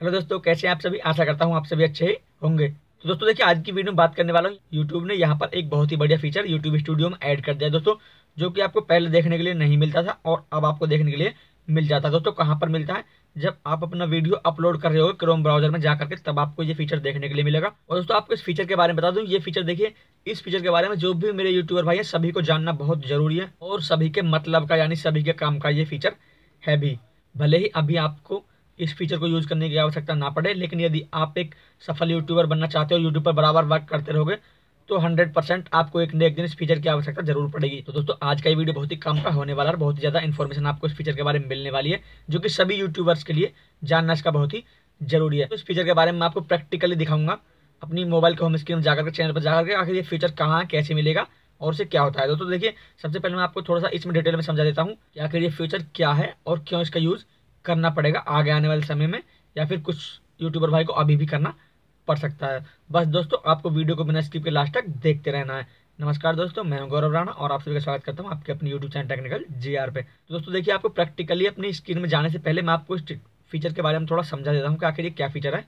Hello दोस्तों, कैसे हैं आप सभी? आशा करता हूँ आप सभी अच्छे होंगे। तो दोस्तों, देखिए, आज की वीडियो में बात करने वाला हूँ। यूट्यूब ने यहाँ पर एक बहुत ही बढ़िया फीचर यूट्यूब स्टूडियो में ऐड कर दिया दोस्तों, जो कि आपको पहले देखने के लिए नहीं मिलता था और अब आपको देखने के लिए मिल जाता है। दोस्तों, कहाँ पर मिलता है? जब आप अपना वीडियो अपलोड कर रहे हो क्रोम ब्राउज़र में जाकर के, तब आपको ये फीचर देखने के लिए मिलेगा। और दोस्तों, आपको इस फीचर के बारे में बता दूँ। ये फीचर देखिए, इस फीचर के बारे में जो भी मेरे यूट्यूबर भाई है, सभी को जानना बहुत ज़रूरी है और सभी के मतलब का, यानी सभी के काम का ये फीचर है भी। भले ही अभी आपको इस फीचर को यूज़ करने की आवश्यकता ना पड़े, लेकिन यदि आप एक सफल यूट्यूबर बनना चाहते हो यूट्यूब पर बराबर वर्क करते रहोगे तो 100 परसेंट आपको एक न एक दिन इस फीचर की आवश्यकता ज़रूर पड़ेगी। तो दोस्तों, आज का ये वीडियो बहुत ही कम का होने वाला है बहुत ही ज़्यादा इन्फॉर्मेशन आपको इस फीचर के बारे में मिलने वाली है, जो कि सभी यूट्यूबर्स के लिए जानना इसका बहुत ही ज़रूरी है। तो इस फीचर के बारे में आपको प्रैक्टिकली दिखाऊँगा, अपनी मोबाइल के होम स्क्रीन में जाकर के चैनल पर जाकर के, आखिर ये फीचर कहाँ, कैसे मिलेगा और उसे क्या होता है। दोस्तों, देखिए, सबसे पहले मैं आपको थोड़ा सा इसमें डिटेल में समझा देता हूँ कि आखिर ये फीचर क्या है और क्यों इसका यूज़ करना पड़ेगा आगे आने वाले समय में, या फिर कुछ यूट्यूबर भाई को अभी भी करना पड़ सकता है। बस दोस्तों, आपको वीडियो को बिना स्किप के लास्ट तक देखते रहना है। नमस्कार दोस्तों, मैं हूँ गौरव राणा और आप सभी का स्वागत करता हूँ आपके अपने यूट्यूब चैनल टेक्निकल जी पे। तो दोस्तों, देखिए, आपको प्रैक्टिकली अपनी स्क्रीन में जाने से पहले मैं आपको इस फीचर के बारे में थोड़ा समझा देता हूँ कि आखिर ये क्या फीचर है,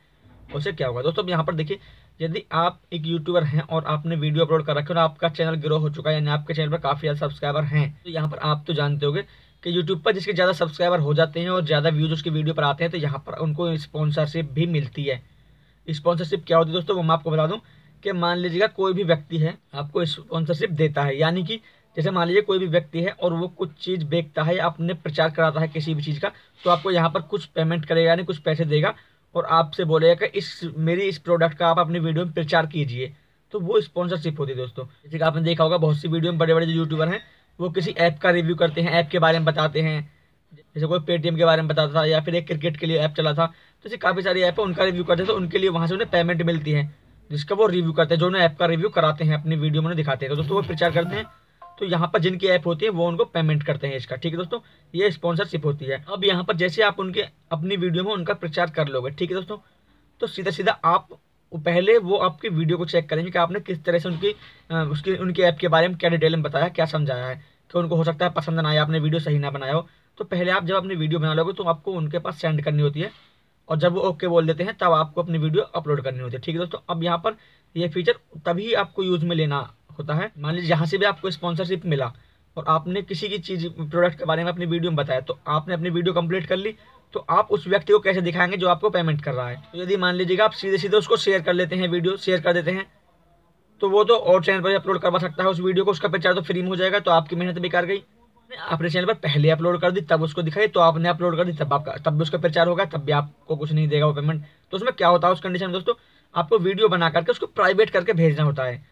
उसे क्या होगा। दोस्तों यहाँ पर देखिए, यदि आप एक यूट्यूबर हैं और आपने वीडियो अपलोड कर रखे और आपका चैनल ग्रो हो चुका है, यानी आपके चैनल पर काफ़ी ज़्यादा सब्सक्राइबर हैं तो यहाँ पर आप तो जानते होंगे कि यूट्यूब पर जिसके ज़्यादा सब्सक्राइबर हो जाते हैं और ज़्यादा व्यूज़ उसकी वीडियो पर आते हैं तो यहाँ पर उनको स्पॉन्सरशिप भी मिलती है। स्पॉन्सरशिप क्या होती है दोस्तों, वो मैं आपको बता दूँ कि मान लीजिएगा कोई भी व्यक्ति है, आपको स्पॉन्सरशिप देता है। यानी कि जैसे मान लीजिए कोई भी व्यक्ति है और वो कुछ चीज़ बेचता है या अपने प्रचार कराता है किसी भी चीज़ का तो आपको यहाँ पर कुछ पेमेंट करेगा, यानी कुछ पैसे देगा और आपसे बोलेगा कि इस, मेरी इस प्रोडक्ट का आप अपनी वीडियो में प्रचार कीजिए। तो वो स्पॉन्सरशिप होती है दोस्तों। जैसे कि आपने देखा होगा, बहुत सी वीडियो में बड़े बड़े जो यूट्यूबर हैं वो किसी ऐप का रिव्यू करते हैं, ऐप के बारे में बताते हैं। जैसे कोई पेटीएम के बारे में बताता था या फिर एक क्रिकेट के लिए ऐप चला था तो ऐसे काफ़ी सारी ऐप है, उनका रिव्यू करते हैं तो उनके लिए वहाँ से उन्हें पेमेंट मिलती है, जिसका वो रिव्यू करते हैं, जो उन्हें ऐप का रिव्यू कराते हैं, अपनी वीडियो में दिखाते हैं। तो दोस्तों, वो प्रचार करते हैं तो यहाँ पर जिनकी ऐप होती है, वो उनको पेमेंट करते हैं इसका। ठीक है दोस्तों? ये स्पॉन्सरशिप होती है। अब यहाँ पर जैसे आप उनके, अपनी वीडियो में उनका प्रचार कर लोगे, ठीक है दोस्तों? तो सीधा सीधा आप पहले वो आपकी वीडियो को चेक करेंगे कि आपने किस तरह से उनकी उसकी, उनके ऐप के बारे में क्या डिटेल में बताया, क्या समझाया है। कि उनको हो सकता है पसंद ना आए, आपने वीडियो सही ना बनाया हो। तो पहले आप जब अपनी वीडियो बना लोगे तो आपको उनके पास सेंड करनी होती है। और जब वो ओके बोल देते हैं, तब आपको अपनी वीडियो अपलोड करनी होती है। ठीक है दोस्तों, अब यहाँ पर ये फीचर तभी आपको यूज़ में लेना होता है। मान लीजिए जहाँ से भी आपको स्पॉन्सरशिप मिला, और आपने किसी की चीज़ प्रोडक्ट के बारे में अपनी वीडियो में बताया तो आपने अपनी वीडियो कंप्लीट कर ली तो आप उस व्यक्ति को कैसे दिखाएँगे जो आपको पेमेंट कर रहा है? तो यदि मान लीजिएगा, आप सीधे सीधे उसको शेयर कर लेते हैं वीडियो शेयर कर देते हैं तो वो तो और चैनल पर अपलोड करवा सकता है, उस वीडियो को, उसका प्रचार तो फ्री में हो जाएगा तो आपकी मेहनत बेकार गई। आपने चैनल पर पहले अपलोड कर दी, तब उसको दिखाई तो आपने अपलोड कर दी, तब आपका, तब भी उसका प्रचार होगा, तब भी आपको कुछ नहीं देगा वो पेमेंट तो उसमें क्या होता है, उस कंडीशन में दोस्तों, आपको वीडियो बना करके, उसको प्राइवेट करके भेजना होता है।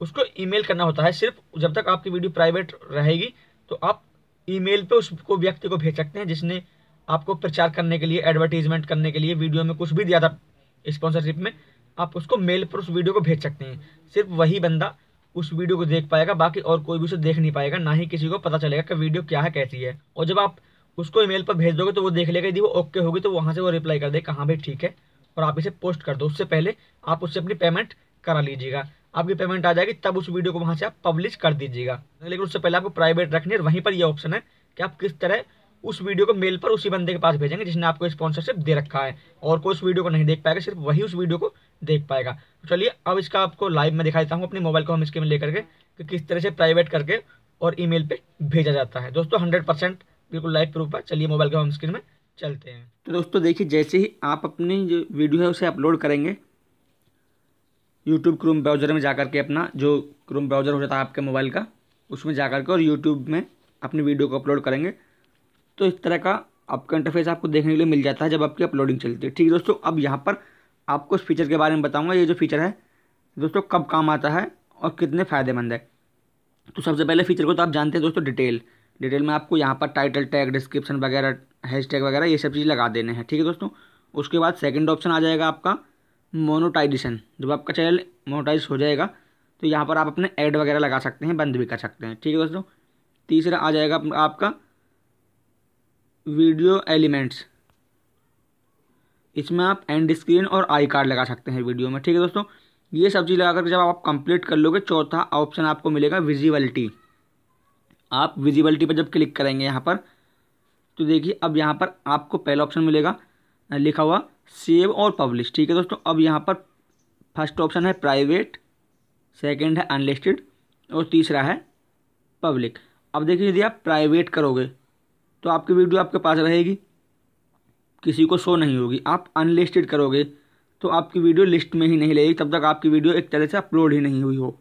उसको ईमेल करना होता है, सिर्फ़ जब तक आपकी वीडियो प्राइवेट रहेगी तो आप ईमेल पे उसको व्यक्ति को भेज सकते हैं, जिसने आपको प्रचार करने के लिए एडवर्टीजमेंट करने के लिए वीडियो में कुछ भी दिया था स्पॉन्सरशिप में आप उसको मेल पर उस वीडियो को भेज सकते हैं। सिर्फ़ वही बंदा उस वीडियो को देख पाएगा, बाकी और कोई भी उसे देख नहीं पाएगा, ना ही किसी को पता चलेगा कि वीडियो क्या है, कैसी है। और जब आप उसको ईमेल पर भेज दोगे तो वो देख लेगा, यदि वो ओके होगी तो वहाँ से वो रिप्लाई कर दे कहाँ भाई ठीक है, और आप इसे पोस्ट कर दो। उससे पहले आप उससे अपनी पेमेंट करा लीजिएगा। आपकी पेमेंट आ जाएगी, तब उस वीडियो को वहाँ से आप पब्लिश कर दीजिएगा। लेकिन उससे पहले आपको प्राइवेट रखनी है, वहीं पर यह ऑप्शन है कि आप किस तरह उस वीडियो को मेल पर उसी बंदे के पास भेजेंगे जिसने आपको स्पॉन्सरशिप दे रखा है। और कोई उस वीडियो को नहीं देख पाएगा, सिर्फ़ वही उस वीडियो को देख पाएगा। तो चलिए, अब इसका आपको लाइव में दिखा देता हूँ, अपने मोबाइल को हम इसके में लेकर के कि किस तरह से प्राइवेट करके और ईमेल पे भेजा जाता है। दोस्तों हंड्रेड परसेंट बिल्कुल लाइव प्रूफ है। चलिए मोबाइल के होम स्क्रीन में चलते हैं। तो दोस्तों, देखिए, जैसे ही आप अपनी जो वीडियो है, उसे अपलोड करेंगे यूट्यूब क्रोम ब्राउज़र में जाकर के अपना जो क्रोम ब्राउज़र हो जाता है आपके मोबाइल का, उसमें जाकर के और यूट्यूब में अपनी वीडियो को अपलोड करेंगे। तो इस तरह का आपका इंटरफेस आपको देखने के लिए मिल जाता है जब आपकी अपलोडिंग चलती है। ठीक है दोस्तों, अब यहाँ पर आपको इस फीचर के बारे में बताऊँगा, ये जो फीचर है, दोस्तों कब काम आता है और कितने फ़ायदेमंद है। तो सबसे पहले फीचर को तो आप जानते हैं दोस्तों डिटेल डिटेल में आपको यहाँ पर टाइटल टैग डिस्क्रिप्शन वगैरह हैश टैग वगैरह, ये सब चीज़ लगा देने हैं, ठीक है दोस्तों? उसके बाद सेकंड ऑप्शन आ जाएगा आपका मोनोटाइजेशन जब आपका चैनल मोनोटाइज हो जाएगा तो यहाँ पर आप अपने ऐड वगैरह लगा सकते हैं, बंद भी कर सकते हैं, ठीक है दोस्तों? तीसरा आ जाएगा आपका वीडियो एलिमेंट्स इसमें आप एंड स्क्रीन और आई कार्ड लगा सकते हैं वीडियो में, ठीक है दोस्तों? ये सब चीज़ लगाकर जब आप कंप्लीट कर लोगे, चौथा ऑप्शन आपको मिलेगा विजिबिलिटी आप विजिबिलिटी पर जब क्लिक करेंगे यहाँ पर तो देखिए अब यहाँ पर आपको पहला ऑप्शन मिलेगा लिखा हुआ सेव और पब्लिश ठीक है दोस्तों? अब यहाँ पर फ़र्स्ट ऑप्शन है प्राइवेट सेकंड है अनलिस्टेड और तीसरा है पब्लिक अब देखिए यदि आप प्राइवेट करोगे तो आपकी वीडियो आपके पास रहेगी। किसी को शो नहीं होगी। आप अनलिस्टेड करोगे तो आपकी वीडियो लिस्ट में ही नहीं रहेगी। तब तक आपकी वीडियो एक तरह से अपलोड ही नहीं हुई हो।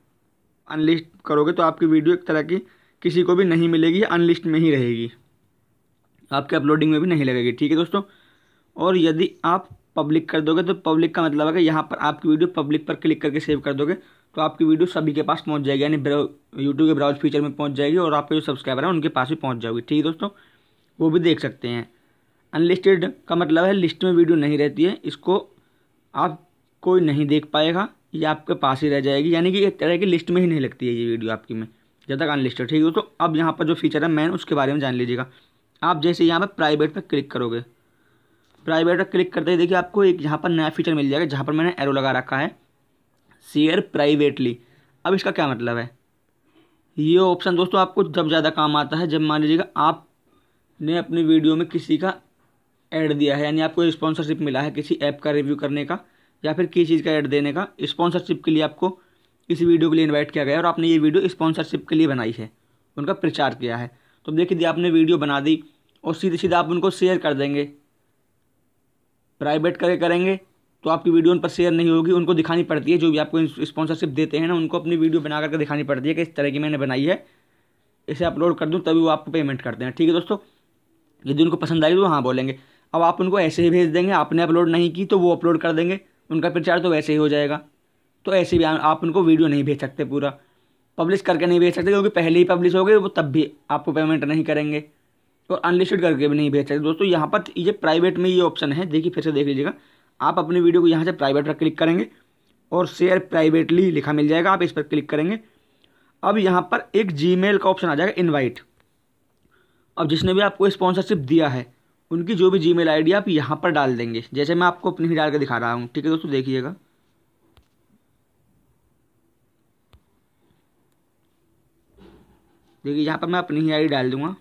अनलिस्ट करोगे तो आपकी वीडियो एक तरह की किसी को भी नहीं मिलेगी अनलिस्ट में ही रहेगी। आपके अपलोडिंग में भी नहीं लगेगी, ठीक है दोस्तों? और यदि आप पब्लिक कर दोगे तो पब्लिक का मतलब है कि यहाँ पर आपकी वीडियो पब्लिक पर क्लिक करके सेव कर दोगे तो आपकी वीडियो सभी के पास पहुँच जाएगी, यानी यूट्यूब के ब्राउज फीचर में पहुँच जाएगी और आपके जो सब्सक्राइबर हैं, उनके पास भी पहुँच जाओगी। ठीक है दोस्तों? वो भी देख सकते हैं। अनलिस्टेड का मतलब है लिस्ट में वीडियो नहीं रहती है। इसको आप कोई नहीं देख पाएगा, ये आपके पास ही रह जाएगी। यानी कि एक तरह की लिस्ट में ही नहीं लगती है ये वीडियो आपकी में। जब तक अनलिस्टेड ठीक है? दोस्तों अब यहाँ पर जो फीचर है मैन उसके बारे में जान लीजिएगा। आप जैसे यहाँ पर प्राइवेट पर क्लिक करोगे। प्राइवेट पर क्लिक करते ही देखिए आपको एक यहाँ पर नया फीचर मिल जाएगा, जहाँ पर मैंने एरो लगा रखा है। शेयर प्राइवेटली अब इसका क्या मतलब है? ये ऑप्शन दोस्तों आपको जब ज़्यादा काम आता है, जब मान लीजिएगा आपने अपनी वीडियो में किसी का ऐड दिया है, यानी आपको स्पॉन्सरशिप मिला है किसी ऐप का रिव्यू करने का, या फिर किसी चीज़ का ऐड देने का स्पॉन्सरशिप के लिए आपको इस वीडियो के लिए इन्वाइट किया गया और आपने ये वीडियो स्पॉन्सरशिप के लिए बनाई है, उनका प्रचार किया है। तो देखिए आपने वीडियो बना दी और सीधे सीधे आप उनको शेयर कर देंगे प्राइवेट करे करेंगे तो आपकी वीडियो उन पर शेयर नहीं होगी, उनको दिखानी पड़ती है, जो भी आपको स्पॉन्सरशिप देते हैं ना, उनको अपनी वीडियो बना करके दिखानी पड़ती है कि इस तरह की मैंने बनाई है, इसे अपलोड कर दूँ, तभी वो आपको पेमेंट करते हैं। ठीक है दोस्तों, यदि उनको पसंद आएगी तो हाँ बोलेंगे। अब आप उनको ऐसे ही भेज देंगे, आपने अपलोड नहीं की तो वो अपलोड कर देंगे, उनका प्रचार तो वैसे ही हो जाएगा। तो ऐसे भी आप उनको वीडियो नहीं भेज सकते पूरा। पब्लिश करके नहीं भेज सकते क्योंकि पहले ही पब्लिश हो गए, वो तब भी आपको पेमेंट नहीं करेंगे। और अनलिस्टेड करके भी नहीं भेज सकते। दोस्तों, यहाँ पर ये प्राइवेट में ये ऑप्शन है, देखिए फिर से देख लीजिएगा। आप अपनी वीडियो को यहाँ से प्राइवेट पर क्लिक करेंगे और शेयर प्राइवेटली लिखा मिल जाएगा, आप इस पर क्लिक करेंगे। अब यहाँ पर एक जी का ऑप्शन आ जाएगा इन्वाइट अब जिसने भी आपको स्पॉन्सरशिप दिया है उनकी जो भी जी मेल आप यहाँ पर डाल देंगे। जैसे मैं आपको अपनी ही डाल के दिखा रहा हूँ, ठीक है दोस्तों? देखिएगा। देखिए, यहाँ पर मैं अपनी ही आईडी डाल दूँगा।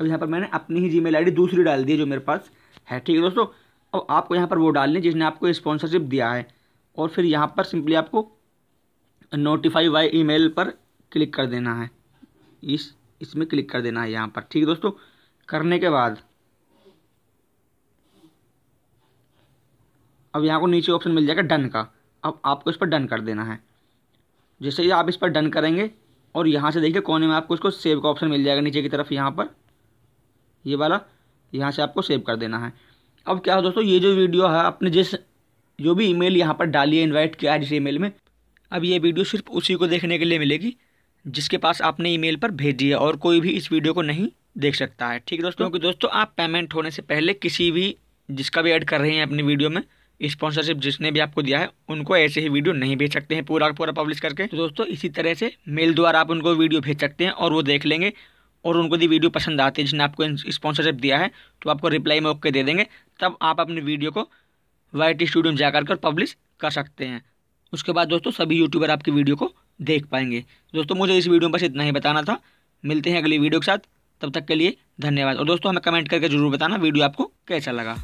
अब यहाँ पर मैंने अपनी ही जी मेल दूसरी डाल दी जो मेरे पास है, ठीक है दोस्तों? अब आपको यहाँ पर वो डालनी जिसने आपको स्पॉन्सरशिप दिया है। और फिर यहाँ पर सिंपली आपको नोटिफाई वाई ईमेल पर क्लिक कर देना है। इस, इसमें क्लिक कर देना है यहाँ पर, ठीक है दोस्तों? करने के बाद अब यहाँ को नीचे ऑप्शन मिल जाएगा डन का। अब आपको इस पर डन कर देना है। जैसे ही आप इस पर डन करेंगे और यहाँ से देखिए कोने में आपको इसको सेव का ऑप्शन मिल जाएगा नीचे की तरफ़ यहाँ पर। ये वाला, यहाँ से आपको सेव कर देना है। अब क्या है दोस्तों, ये जो वीडियो है, आपने जिस, जो भी ईमेल यहाँ पर डाली है इनवाइट किया है जिस ईमेल में, अब ये वीडियो सिर्फ़ उसी को देखने के लिए मिलेगी, जिसके पास आपने ईमेल पर भेजी है और कोई भी इस वीडियो को नहीं देख सकता है। ठीक है दोस्तों? क्योंकि दोस्तों, आप पेमेंट होने से पहले किसी भी, जिसका भी ऐड कर रहे हैं अपनी वीडियो में स्पॉन्सरशिप जिसने भी आपको दिया है, उनको ऐसे ही वीडियो नहीं भेज सकते हैं, पूरा पूरा पब्लिश करके। तो दोस्तों, इसी तरह से मेल द्वारा आप उनको वीडियो भेज सकते हैं और वो देख लेंगे। और उनको यदि वीडियो पसंद आती है, जिसने आपको स्पॉन्सरशिप दिया है तो आपको रिप्लाई में ओके दे देंगे, तब आप अपनी वीडियो को वाई टी स्टूडियो में जाकर कर पब्लिश कर सकते हैं। उसके बाद दोस्तों, सभी यूट्यूबर आपकी वीडियो को देख पाएँगे। दोस्तों, मुझे इस वीडियो में बस इतना ही बताना था। मिलते हैं अगली वीडियो के साथ। तब तक के लिए धन्यवाद। और दोस्तों, हमें कमेंट करके ज़रूर बताना वीडियो आपको कैसा लगा।